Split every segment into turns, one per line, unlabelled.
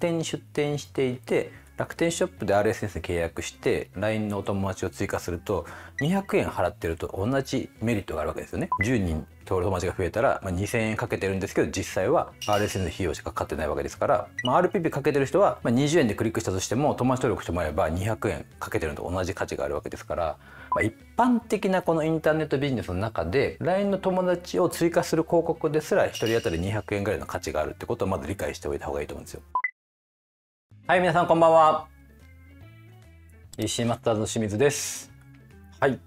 天に出店していて楽天ショップで RSS で契約して LINE のお友達を追加すると200円払ってると同じメリットがあるわけですよね。10人登録友達が増えたら、まあ、2000円かけてるんですけど実際は RSS の費用しかかかってないわけですから、まあ、RPP かけてる人は、まあ、20円でクリックしたとしても友達登録してもらえば200円かけてるのと同じ価値があるわけですから、まあ、一般的なこのインターネットビジネスの中で LINE の友達を追加する広告ですら1人当たり200円ぐらいの価値があるってことをまず理解しておいた方がいいと思うんですよ。はい、皆さんこんばんは。石井マスターズの清水です。はい。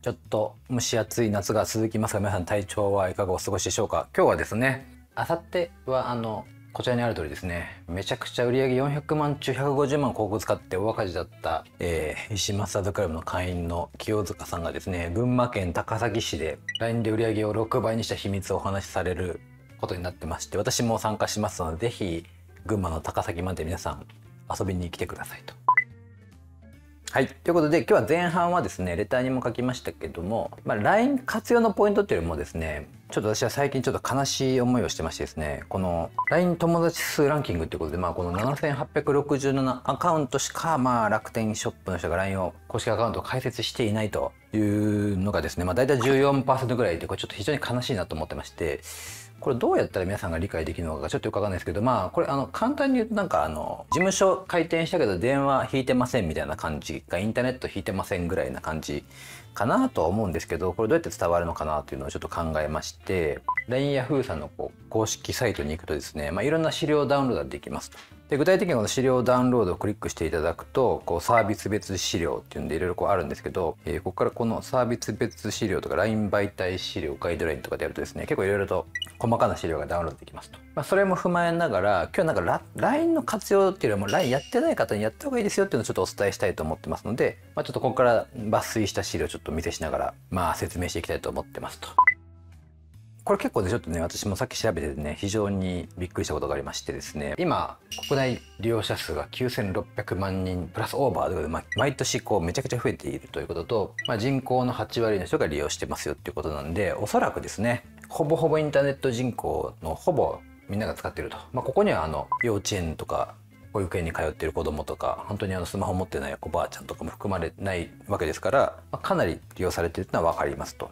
ちょっと蒸し暑い夏が続きますが、皆さん体調はいかがお過ごしでしょうか？今日はですね、あさってはあの、こちらにある通りですね、めちゃくちゃ売上400万中150万広告使って大赤字だった、えー、石井マスターズクラブの会員の清塚さんがですね、群馬県高崎市で LINE で売上を6倍にした秘密をお話しされることになってまして、私も参加しますので、ぜひ群馬の高崎まで皆さん遊びに来てくださいと。はい。ということで、今日は前半はですね、レターにも書きましたけども、まあ、LINE 活用のポイントっていうよりもですね、ちょっと私は最近ちょっと悲しい思いをしてましてですね、この LINE 友達数ランキングっていうことで、まあこの7867アカウントしか、まあ楽天ショップの人が LINE を公式アカウントを開設していないというのがですね、まあ大体14%ぐらいで、これちょっと非常に悲しいなと思ってまして、これどうやったら皆さんが理解できるのかちょっとよくわかんないですけどまあこれあの簡単に言うとなんかあの事務所開店したけど電話引いてませんみたいな感じかインターネット引いてませんぐらいな感じかなとは思うんですけどこれどうやって伝わるのかなというのをちょっと考えまして LINE ヤフーさんのこう公式サイトに行くとですね、まあ、いろんな資料をダウンロードができますと。で具体的にこの資料ダウンロードをクリックしていただくとこうサービス別資料っていうんでいろいろこうあるんですけど、えー、ここからこのサービス別資料とか LINE 媒体資料ガイドラインとかでやるとですね結構いろいろと細かな資料がダウンロードできますと。まあ、それも踏まえながら今日なんか LINE の活用っていうよりも LINE やってない方にやった方がいいですよっていうのをちょっとお伝えしたいと思ってますので、まあ、ちょっとここから抜粋した資料をちょっと見せしながらまあ説明していきたいと思ってますと。これ結構ねちょっとね私もさっき調べてね非常にびっくりしたことがありましてですね今国内利用者数が9600万人プラスオーバーということで、まあ、毎年こうめちゃくちゃ増えているということと、まあ、人口の8割の人が利用してますよっていうことなんでおそらくですねほぼほぼインターネット人口のほぼみんなが使っていると、まあ、ここにはあの幼稚園とか保育園に通ってる子供とか本当にあのスマホ持ってないおばあちゃんとかも含まれないわけですから、まあ、かなり利用されているのは分かりますと。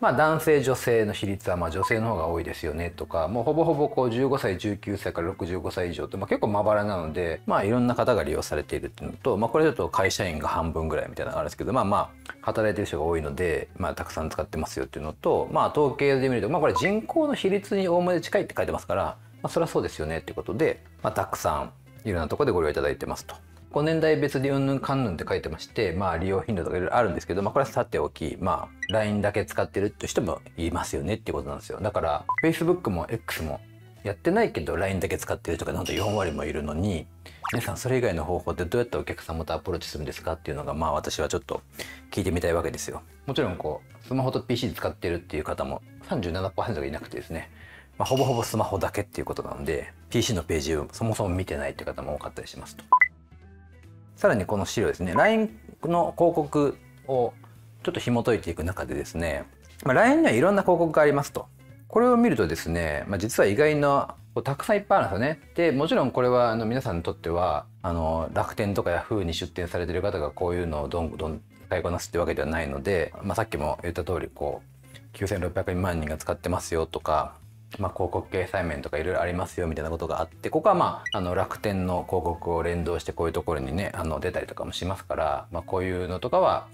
まあ、男性女性の比率はまあ女性の方が多いですよねとかもうほぼほぼこう15歳19歳から65歳以上ってまあ結構まばらなのでまあいろんな方が利用されているっていうのと、まあ、これだと会社員が半分ぐらいみたいなのがあるんですけどまあまあ働いてる人が多いので、まあ、たくさん使ってますよっていうのとまあ統計で見るとまあこれ人口の比率におおむね近いって書いてますから、まあ、それはそうですよねっていうことで、まあ、たくさんいろんなとこでご利用いただいてますと。5年代別でうんぬんかんぬんって書いてまして、まあ利用頻度とかいろいろあるんですけど、まあこれはさておき、まあ LINE だけ使ってるって人もいますよねっていうことなんですよ。だから Facebook も X もやってないけど LINE だけ使ってる人がなんと4割もいるのに、皆さんそれ以外の方法でどうやってお客様とアプローチするんですかっていうのがまあ私はちょっと聞いてみたいわけですよ。もちろんこう、スマホと PC 使ってるっていう方も37%がいなくてですね、まあ、ほぼほぼスマホだけっていうことなので PC のページをそもそも見てないっていう方も多かったりしますと。さらにこの資料ですね。LINE の広告をちょっと紐解いていく中でですね、まあ、LINE にはいろんな広告がありますと。これを見るとですね、まあ、実は意外なたくさんいっぱいあるんですよね。でもちろんこれはあの皆さんにとってはあの楽天とかヤフーに出店されてる方がこういうのをどんどん使いこなすってわけではないので、まあ、さっきも言った通りこう9600万人が使ってますよとかまあ、広告掲載面とかいろいろありますよみたいなことがあってここはまああの楽天の広告を連動してこういうところにねあの出たりとかもしますから、まあ、こういうのとかは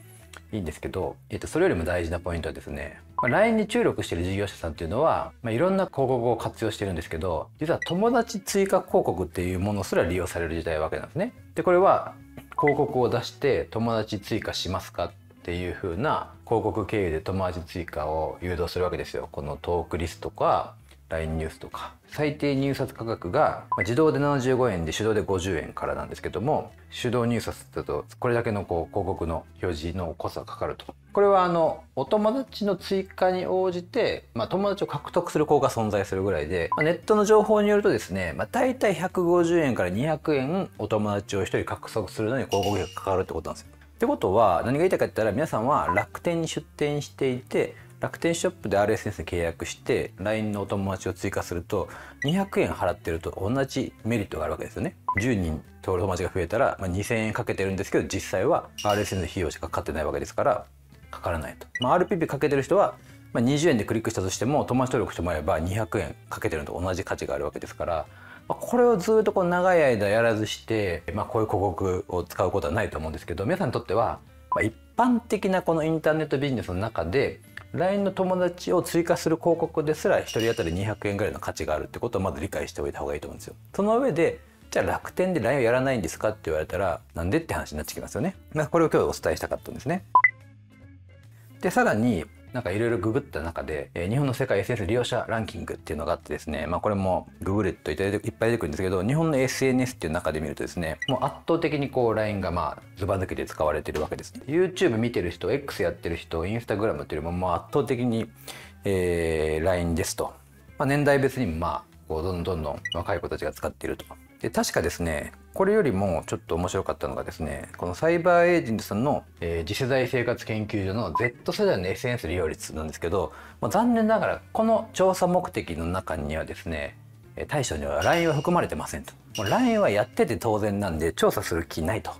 いいんですけど、えっと、それよりも大事なポイントはですね、まあ、LINE に注力してる事業者さんっていうのは、まあ、いろんな広告を活用してるんですけど実は友達追加広告っていうものすら利用される時代わけなんですね。でこれは広告を出して友達追加しますかっていう風な広告経由で友達追加を誘導するわけですよ。このトークリストか LINE ニュースとか最低入札価格が自動で75円で手動で50円からなんですけども手動入札だとこれだけのこう広告の表示のコストがかかるとこれはあのお友達の追加に応じて、まあ、友達を獲得する効果が存在するぐらいで、まあ、ネットの情報によるとですね、まあ、大体150円から200円お友達を1人獲得するのに広告費がかかるってことなんですよ。ってことは何が言いたいかって言ったら皆さんは楽天に出店していて楽天ショップで RSS 契約して LINE のお友達を追加すると200円払ってると同じメリットがあるわけですよね。10人登録友達が増えたら、まあ、2000円かけてるんですけど実際は RSS の費用しかかかってないわけですからかからないと、まあ、RPP かけてる人はまあ、20円でクリックしたとしても友達登録してもらえば200円かけてるのと同じ価値があるわけですから、これをずっとこう長い間やらずして、まあ、こういう広告を使うことはないと思うんですけど皆さんにとっては、まあ、一般的なこのインターネットビジネスの中で LINE の友達を追加する広告ですら1人当たり200円ぐらいの価値があるってことをまず理解しておいた方がいいと思うんですよ。その上でじゃあ楽天で LINE をやらないんですかって言われたらなんでって話になってきますよね。これを今日お伝えしたかったんですね。でさらになんかいろいろググった中で、えー、日本の世界 SNS 利用者ランキングっていうのがあってですね、まあこれもググるといっぱい出てくるんですけど、日本の SNS っていう中で見るとですね、もう圧倒的にこう LINE がまあズバ抜けて使われてるわけです。ね YouTube 見てる人、X やってる人、Instagram っていうよりももう圧倒的に、えー、LINE ですと。まあ、年代別にもまあこうどんどんどん若い子たちが使っていると。で確かですねこれよりもちょっと面白かったのがですねこのサイバーエージェントさんの、えー、次世代生活研究所の Z 世代の SNS 利用率なんですけど、まあ、残念ながらこの調査目的の中にはですね対象には LINE は含まれてませんと。もう LINE はやってて当然なんで調査する気ないと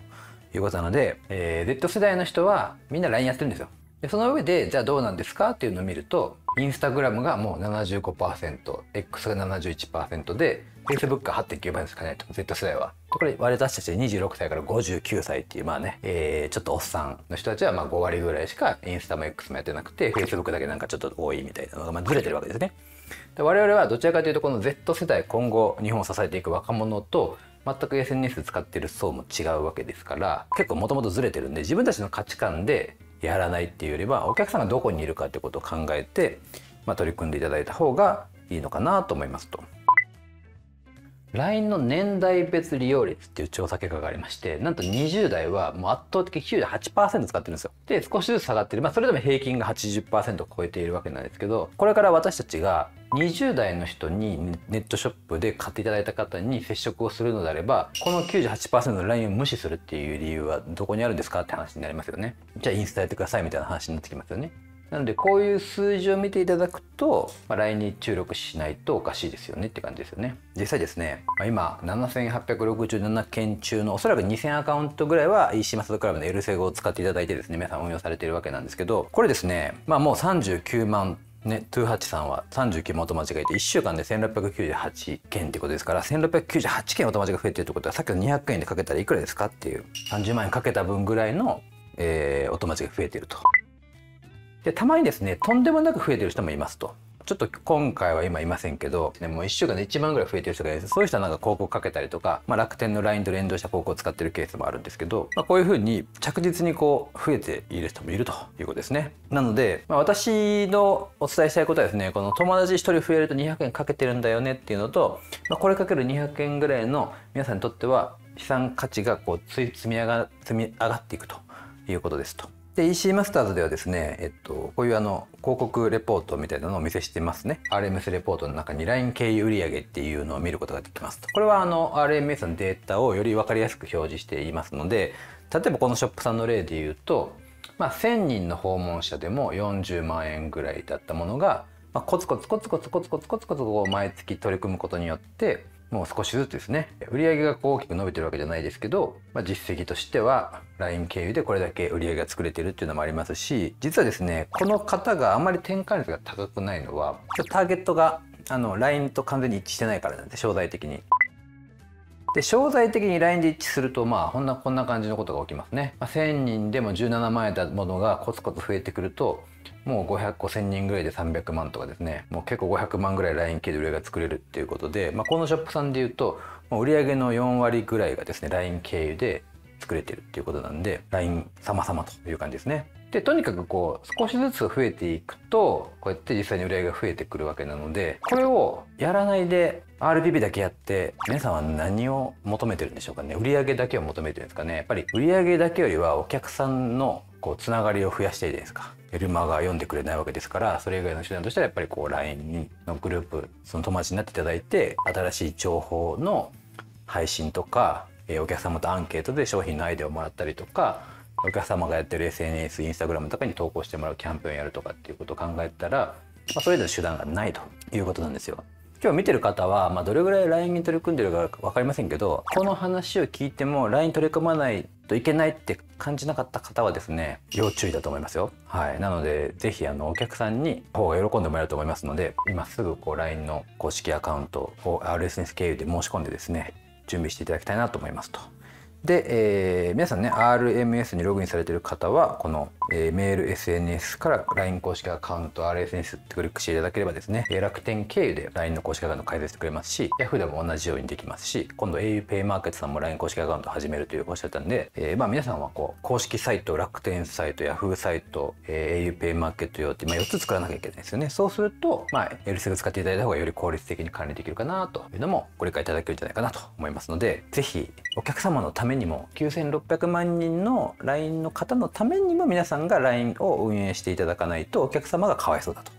いうことなので、えー、Z 世代の人はみんな LINE やってるんですよ。でその上でじゃあどうなんですかっていうのを見るとインスタグラムがもう 75%X が71%で Facebook が8.9倍ですかね Z 世代は。これ私たち26歳から59歳っていうまあね、えー、ちょっとおっさんの人たちはまあ5割ぐらいしかインスタも X もやってなくて Facebook だけなんかちょっと多いみたいなのがまあずれてるわけですね。で我々はどちらかというとこの Z 世代今後日本を支えていく若者と全く SNS 使ってる層も違うわけですから結構もともとずれてるんで自分たちの価値観でやらないっていうよりはお客さんがどこにいるかってことを考えて、まあ、取り組んでいただいた方がいいのかなと思いますと。LINE の年代別利用率っていう調査結果がありましてなんと20代はもう圧倒的98%使ってるんですよ。で少しずつ下がってる、まあ、それでも平均が80%を超えているわけなんですけどこれから私たちが20代の人にネットショップで買っていただいた方に接触をするのであればこの98%の LINE を無視するっていう理由はどこにあるんですかって話になりますよね。じゃあインスタやってくださいみたいな話になってきますよね。なのでこういう数字を見ていただくと、まあ、LINE に注力しないとおかしいですよねって感じですよね。実際ですね、まあ、今7867件中のおそらく2000アカウントぐらいは EC マストクラブの L セグを使っていただいてですね皆さん運用されているわけなんですけどこれですねまあもう39万ね、28さんは39万お友達がいて1週間で1698件ってことですから1698件お友達が増えてるってことはさっきの200円でかけたらいくらですかっていう30万円かけた分ぐらいの、えー、お友達が増えてると。でたまにですねとんでもなく増えてる人もいますと。ちょっと今回は今いませんけど、ね、もう1週間で1万ぐらい増えてる人がいるんですそういう人はなんか広告かけたりとか、まあ、楽天の LINE と連動した広告を使ってるケースもあるんですけど、まあ、こういうふうに着実にこう増えている人もいるということですねなので、まあ、私のお伝えしたいことはですねこの友達1人増えると200円かけてるんだよねっていうのと、まあ、これかける200円ぐらいの皆さんにとっては資産価値がこう積み上が積み上がっていくということですと。で EC マスターズではですね、えっと、こういうあの広告レポートみたいなのをお見せしてますね。RMS レポートの中に LINE 経由売上っていうのを見ることができますと。これはあの RMS のデータをより分かりやすく表示していますので例えばこのショップさんの例で言うと、まあ、1000人の訪問者でも40万円ぐらいだったものが、まあ、コツコツコツコツコツコツコツコツ毎月取り組むことによってもう少しずつですね売上が大きく伸びてるわけじゃないですけど、まあ、実績としては LINE 経由でこれだけ売上が作れてるっていうのもありますし実はですねこの方があまり転換率が高くないのはターゲットがあの LINE と完全に一致してないからなんで商材的に。で商材的に LINE で一致するとまあこんなこんな感じのことが起きますね。まあ、1000人でも17万円だものがコツコツ増えてくるともう500個1000人ぐらいで300万とかですね。もう結構500万ぐらい LINE 系で売り上げが作れるっていうことで、まあ、このショップさんでいうと売り上げの4割ぐらいがですね LINE 経由で作れてるっていうことなんで LINE 様々という感じですね。でとにかくこう少しずつ増えていくとこうやって実際に売り上げが増えてくるわけなのでこれをやらないで RPP だけやって皆さんは何を求めてるんでしょうかね。売上だけを求めてるんですかね。やっぱり売上だけよりはお客さんのこうつながりを増やしたいじゃないですか？メルマガ読んでくれないわけですからそれ以外の手段としてはやっぱりこう LINE のグループその友達になっていただいて新しい情報の配信とかえお客様とアンケートで商品のアイデアをもらったりとかお客様がやってる SNS インスタグラムとかに投稿してもらうキャンペーンやるとかっていうことを考えたら、まあ、それ以上手段がないということなんですよ。今日見てる方は、まあ、どれぐらい LINE に取り組んでるか分かりませんけどこの話を聞いても LINE 取り組まないといけないって感じなかった方はですね要注意だと思いますよ。はい、なので是非あのお客さんに方が喜んでもらえると思いますので今すぐこう LINE の公式アカウントを RSS 経由で申し込んでですね準備していただきたいなと思いますと。で、えー、皆さんね RMS にログインされてる方はこの、えー、メール SNS から LINE 公式アカウント RSNS ってクリックしていただければですね楽天経由で LINE の公式アカウント開設してくれますし Yahoo でも同じようにできますし今度 auPay マーケットさんも LINE 公式アカウント始めるというおっしゃったんで、えー、まあ皆さんはこう公式サイト楽天サイト Yahoo サイト、えー、auPay マーケット用って、まあ、4つ作らなきゃいけないですよね。そうするとまあ L セグ使っていただいた方がより効率的に管理できるかなというのもご理解いただけるんじゃないかなと思いますので是非お客様のためめにも9600万人の LINE の方のためにも皆さんが LINE を運営していただかないとお客様がかわいそうだと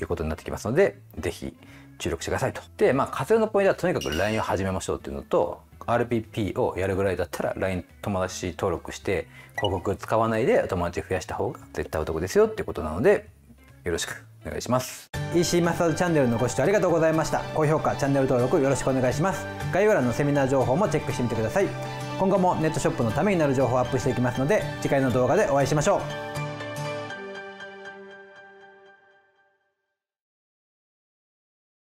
いうことになってきますので是非注力してくださいと。でまあ活用のポイントはとにかく LINE を始めましょうっていうのと RPP をやるぐらいだったら LINE 友達登録して広告使わないで友達増やした方が絶対お得ですよっていうことなのでよろしくお願いします。
EC マスターズチャンネルのご視聴ありがとうございました。高評価チャンネル登録よろしくお願いします。概要欄のセミナー情報もチェックしてみてください。今後もネットショップのためになる情報をアップしていきますので次回の動画でお会いしましょう。